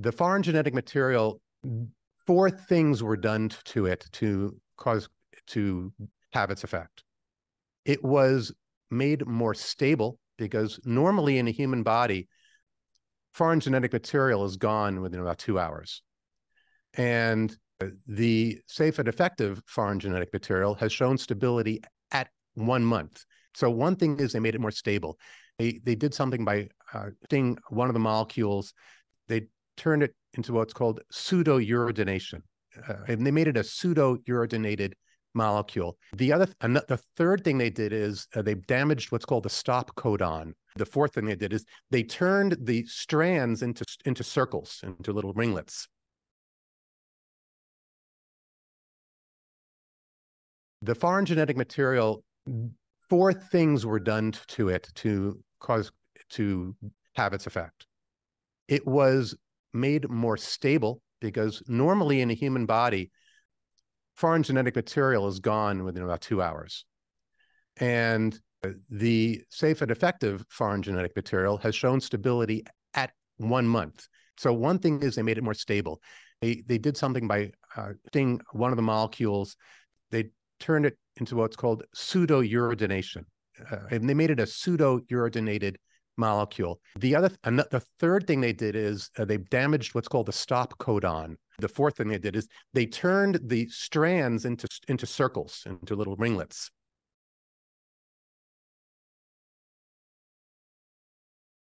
The foreign genetic material, four things were done to it to cause to have its effect. It was made more stable because normally in a human body, foreign genetic material is gone within about two hours. And the safe and effective foreign genetic material has shown stability at one month. So one thing is they made it more stable. They they did something by uh, one of the molecules. They turned it into what's called pseudo uridination, uh, and they made it a pseudo uridinated molecule. The other, the third thing they did is uh, they damaged what's called the stop codon. The fourth thing they did is they turned the strands into into circles, into little ringlets. The foreign genetic material, four things were done to it to cause to have its effect. It was made more stable because normally in a human body, foreign genetic material is gone within about two hours. And the safe and effective foreign genetic material has shown stability at one month. So one thing is they made it more stable. They they did something by uh, one of the molecules. They turned it into what's called pseudo uridination, uh, and they made it a pseudo uridinated molecule. The other, the third thing they did is uh, they damaged what's called the stop codon. The fourth thing they did is they turned the strands into into circles, into little ringlets.